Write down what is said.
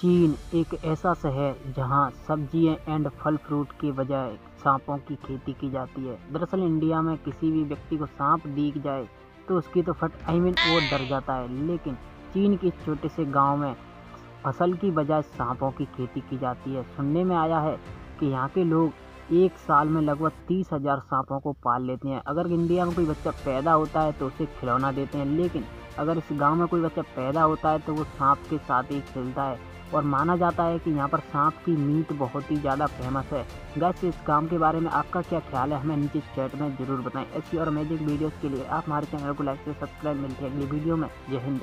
चीन एक ऐसा शहर जहाँ सब्ज़ियाँ एंड फल फ्रूट के बजाय सांपों की खेती की जाती है। दरअसल इंडिया में किसी भी व्यक्ति को सांप दिख जाए तो उसकी तो फट आई मीन वो डर जाता है। लेकिन चीन के छोटे से गाँव में फ़सल की बजाय सांपों की खेती की जाती है। सुनने में आया है कि यहाँ के लोग एक साल में लगभग तीस हज़ार सांपों को पाल लेते हैं। अगर इंडिया में कोई बच्चा पैदा होता है तो उसे खिलौना देते हैं, लेकिन अगर इस गाँव में कोई बच्चा पैदा होता है तो वो सांप के साथ ही खेलता है। और माना जाता है कि यहाँ पर सांप की मीट बहुत ही ज़्यादा फ़ेमस है। गैस इस काम के बारे में आपका क्या ख्याल है? हमें नीचे चैट में ज़रूर बताएँ। ऐसी और अमेजिंग वीडियोज़ के लिए आप हमारे चैनल को लाइक से सब्सक्राइब मिलते हैं अगली वीडियो में। जय हिंद।